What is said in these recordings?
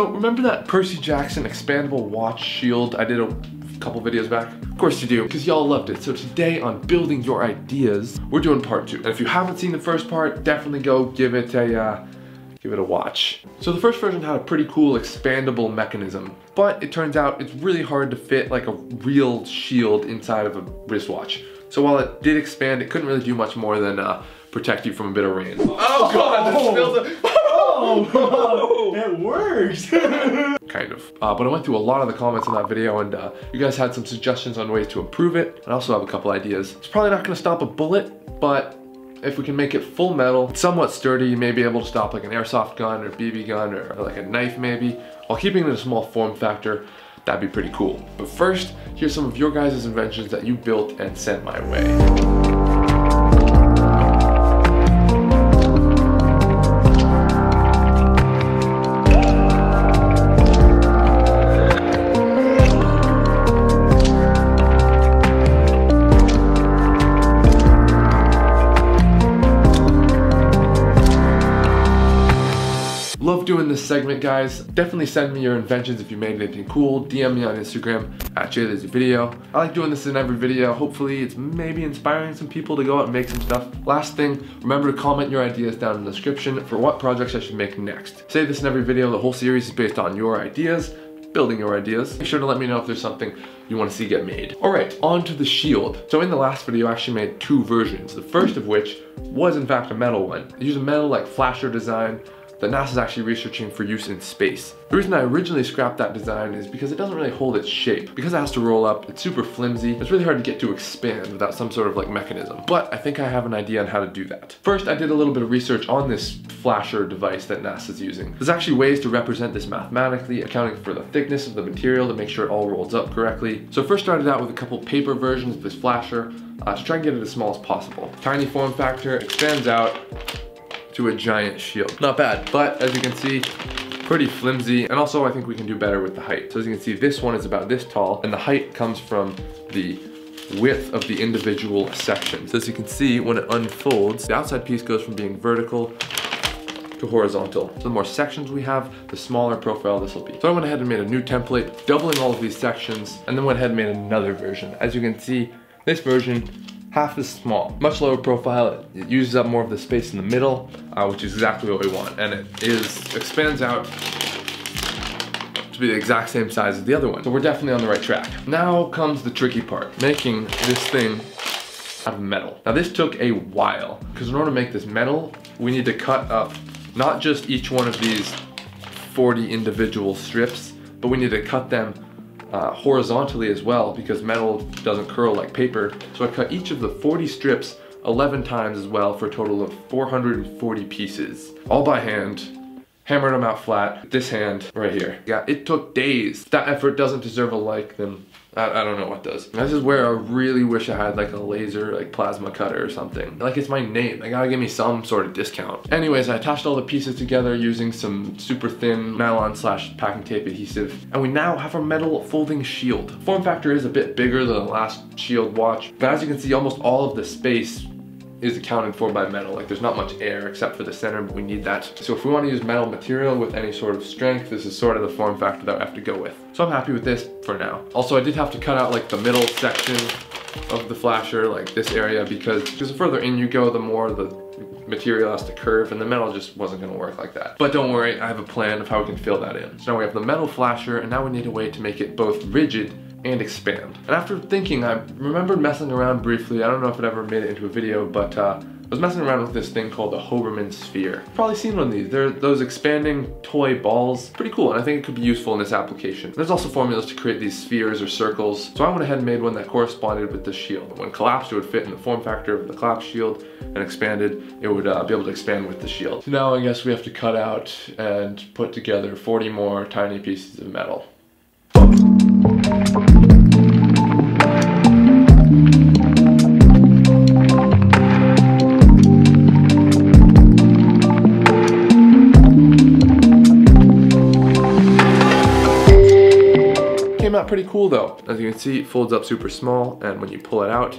So remember that Percy Jackson expandable watch shield I did a couple videos back? Of course you do, because y'all loved it. So today on building your ideas, we're doing part two. And if you haven't seen the first part, definitely go give it a, uh, give it a watch. So the first version had a pretty cool expandable mechanism, but it turns out it's really hard to fit like a real shield inside of a wristwatch. So while it did expand, it couldn't really do much more than uh, protect you from a bit of rain. Oh god, Oh. Oh, it works. kind of. Uh, but I went through a lot of the comments in that video and uh, you guys had some suggestions on ways to improve it. I also have a couple ideas. It's probably not gonna stop a bullet, but if we can make it full metal, somewhat sturdy, you may be able to stop like an airsoft gun or BB gun or, or like a knife maybe, while keeping it in a small form factor, that'd be pretty cool. But first, here's some of your guys' inventions that you built and sent my way. Doing this segment, guys. Definitely send me your inventions if you made anything cool. DM me on Instagram at JLaservideo. I like doing this in every video. Hopefully it's maybe inspiring some people to go out and make some stuff. Last thing, remember to comment your ideas down in the description for what projects I should make next. Say this in every video. The whole series is based on your ideas building your ideas. Make sure to let me know if there's something you want to see get made. All right, on to the shield. So in the last video, I actually made two versions. The first of which was in fact a metal one. I used a metal like flasher design that NASA's actually researching for use in space. The reason I originally scrapped that design is because it doesn't really hold its shape. Because it has to roll up, it's super flimsy, it's really hard to get to expand without some sort of like mechanism. But I think I have an idea on how to do that. First, I did a little bit of research on this flasher device that NASA's using. There's actually ways to represent this mathematically, accounting for the thickness of the material to make sure it all rolls up correctly. So first started out with a couple paper versions of this flasher uh, to try and get it as small as possible. Tiny form factor, expands out, to a giant shield. Not bad, but as you can see, pretty flimsy. And also I think we can do better with the height. So as you can see, this one is about this tall and the height comes from the width of the individual sections. So as you can see, when it unfolds, the outside piece goes from being vertical to horizontal. So the more sections we have, the smaller profile this will be. So I went ahead and made a new template, doubling all of these sections, and then went ahead and made another version. As you can see, this version half as small. Much lower profile, it uses up more of the space in the middle, uh, which is exactly what we want. And it is expands out to be the exact same size as the other one. So we're definitely on the right track. Now comes the tricky part, making this thing out of metal. Now this took a while, because in order to make this metal, we need to cut up not just each one of these 40 individual strips, but we need to cut them uh, horizontally as well because metal doesn't curl like paper. So I cut each of the 40 strips 11 times as well for a total of 440 pieces, all by hand. Hammered them out flat, this hand right here. Yeah, it took days. If that effort doesn't deserve a like, then I, I don't know what does. This is where I really wish I had like a laser, like plasma cutter or something. Like it's my name, they gotta give me some sort of discount. Anyways, I attached all the pieces together using some super thin nylon slash packing tape adhesive. And we now have a metal folding shield. Form factor is a bit bigger than the last shield watch, but as you can see, almost all of the space is accounted for by metal. Like there's not much air except for the center, but we need that. So if we want to use metal material with any sort of strength, this is sort of the form factor that I have to go with. So I'm happy with this for now. Also, I did have to cut out like the middle section of the flasher, like this area, because the further in you go, the more the material has to curve and the metal just wasn't gonna work like that. But don't worry, I have a plan of how we can fill that in. So now we have the metal flasher and now we need a way to make it both rigid and expand. And after thinking, I remembered messing around briefly. I don't know if it ever made it into a video, but uh, I was messing around with this thing called the Hoberman Sphere. You've probably seen one of these. They're those expanding toy balls. Pretty cool, and I think it could be useful in this application. There's also formulas to create these spheres or circles. So I went ahead and made one that corresponded with the shield. When collapsed, it would fit in the form factor of the collapsed shield, and expanded, it would uh, be able to expand with the shield. So now I guess we have to cut out and put together 40 more tiny pieces of metal. Pretty cool though. As you can see, it folds up super small, and when you pull it out,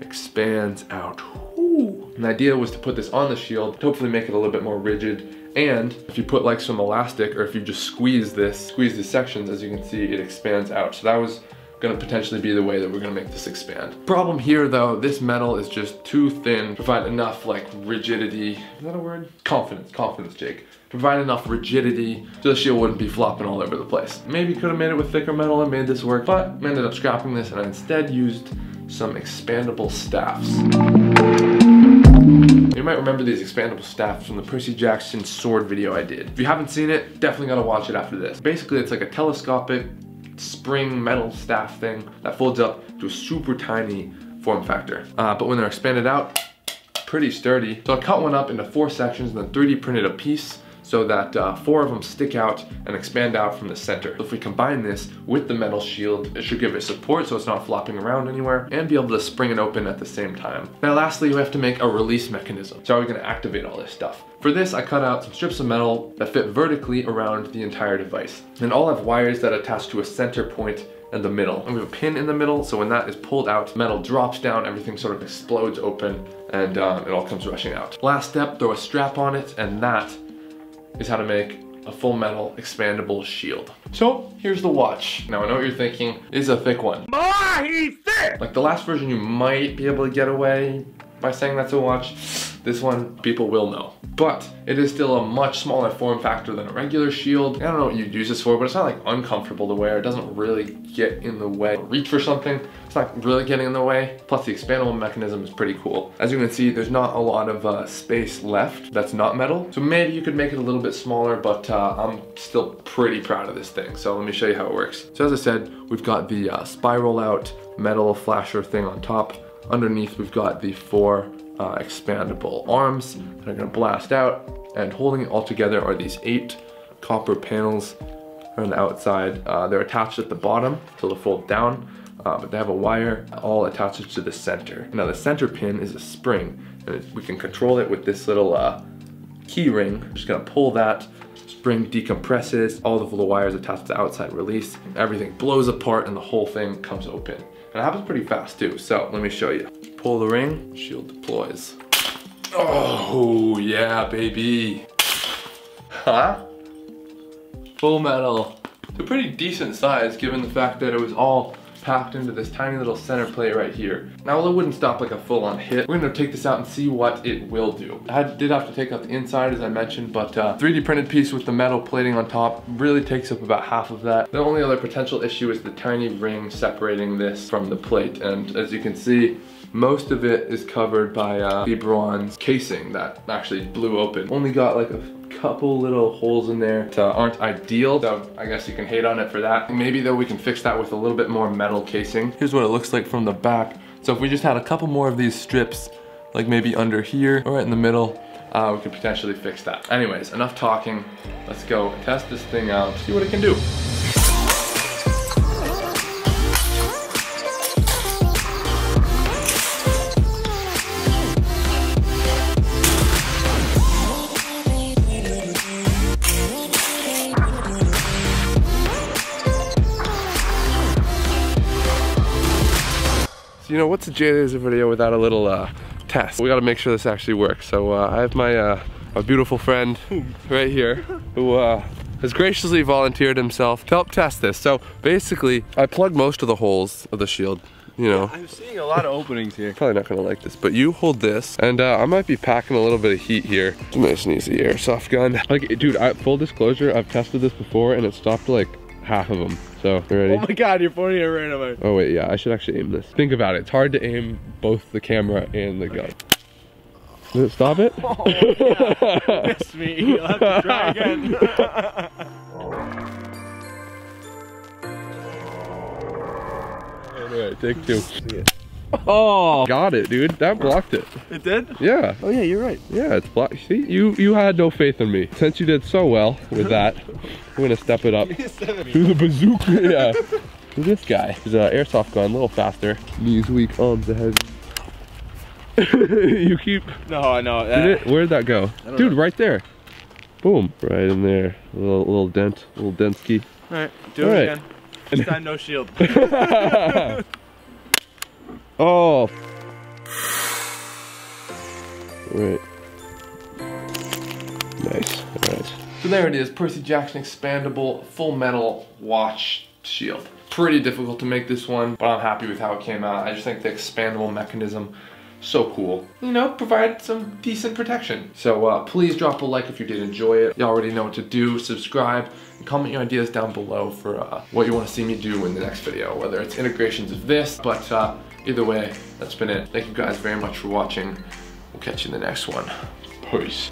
expands out. Ooh. And the idea was to put this on the shield to hopefully make it a little bit more rigid And if you put like some elastic or if you just squeeze this, squeeze the sections, as you can see, it expands out. So that was gonna potentially be the way that we're gonna make this expand. Problem here though, this metal is just too thin to provide enough like rigidity, is that a word? Confidence, confidence, Jake. Provide enough rigidity so the shield wouldn't be flopping all over the place. Maybe could have made it with thicker metal and made this work, but I ended up scrapping this and I instead used some expandable staffs. You might remember these expandable staffs from the Percy Jackson sword video I did. If you haven't seen it, definitely gotta watch it after this. Basically, it's like a telescopic spring metal staff thing that folds up to a super tiny form factor. Uh, but when they're expanded out, pretty sturdy. So I cut one up into four sections and then 3D printed a piece so that uh, four of them stick out and expand out from the center. If we combine this with the metal shield, it should give it support so it's not flopping around anywhere and be able to spring it open at the same time. Now lastly, we have to make a release mechanism. So how are we gonna activate all this stuff? For this, I cut out some strips of metal that fit vertically around the entire device. And all have wires that attach to a center point in the middle. And we have a pin in the middle, so when that is pulled out, metal drops down, everything sort of explodes open, and uh, it all comes rushing out. Last step, throw a strap on it, and that is how to make a full metal expandable shield. So here's the watch. Now I know what you're thinking, is a thick one. He's thick! Like the last version you might be able to get away by saying that's a watch. This one, people will know. But it is still a much smaller form factor than a regular shield. I don't know what you'd use this for, but it's not like uncomfortable to wear. It doesn't really get in the way. Reach for something, it's not really getting in the way. Plus the expandable mechanism is pretty cool. As you can see, there's not a lot of uh, space left that's not metal. So maybe you could make it a little bit smaller, but uh, I'm still pretty proud of this thing. So let me show you how it works. So as I said, we've got the uh, spiral out metal flasher thing on top. Underneath, we've got the four uh, expandable arms that are gonna blast out and holding it all together are these eight copper panels on the outside. Uh, they're attached at the bottom so they'll fold down uh, but they have a wire all attached to the center. Now the center pin is a spring and we can control it with this little uh, key ring. Just gonna pull that spring decompresses, all the wires attached to the outside release, everything blows apart and the whole thing comes open. And it happens pretty fast too, so let me show you. Pull the ring, shield deploys. Oh, yeah, baby. Huh? Full metal. It's a pretty decent size given the fact that it was all packed into this tiny little center plate right here. Now, while it wouldn't stop like a full-on hit, we're gonna take this out and see what it will do. I did have to take out the inside, as I mentioned, but uh, 3D printed piece with the metal plating on top really takes up about half of that. The only other potential issue is the tiny ring separating this from the plate, and as you can see, most of it is covered by uh, the bronze casing that actually blew open. Only got like a couple little holes in there that aren't ideal, so I guess you can hate on it for that. Maybe though we can fix that with a little bit more metal casing. Here's what it looks like from the back. So if we just had a couple more of these strips, like maybe under here or right in the middle, uh, we could potentially fix that. Anyways, enough talking. Let's go test this thing out, see what it can do. You know, what's a J-Laser video without a little uh, test? We gotta make sure this actually works. So uh, I have my, uh, my beautiful friend right here who uh, has graciously volunteered himself to help test this. So basically, I plugged most of the holes of the shield you know. I'm seeing a lot of openings here. Probably not gonna like this, but you hold this, and uh, I might be packing a little bit of heat here. It's a nice and easy airsoft gun. Like, dude, I, full disclosure, I've tested this before, and it stopped like half of them. So, ready? Oh my god, you're pointing it right at my... Oh wait, yeah, I should actually aim this. Think about it, it's hard to aim both the camera and the gun. Did it stop it? Oh, yeah. Miss me, you'll have to try again. Alright, take two. Oh, got it, dude. That blocked it. It did? Yeah. Oh yeah, you're right. Yeah, it's blocked. See, you you had no faith in me. Since you did so well with that, I'm gonna step it up to the bazooka. Yeah. to this guy. He's an uh, airsoft gun, a little faster. Knees weak, arms ahead. you keep. No, I know. Did uh, it? Where'd that go? Dude, know. right there. Boom. Right in there. A little, little dent, a little dentski. All right, do All it right. again. This time no shield. Oh. Right. Nice. All there it is, Percy Jackson expandable full metal watch shield. Pretty difficult to make this one, but I'm happy with how it came out. I just think the expandable mechanism so cool. You know, provide some decent protection. So uh, please drop a like if you did enjoy it. You already know what to do. Subscribe and comment your ideas down below for uh, what you want to see me do in the next video, whether it's integrations of this, but uh, either way, that's been it. Thank you guys very much for watching. We'll catch you in the next one. Peace.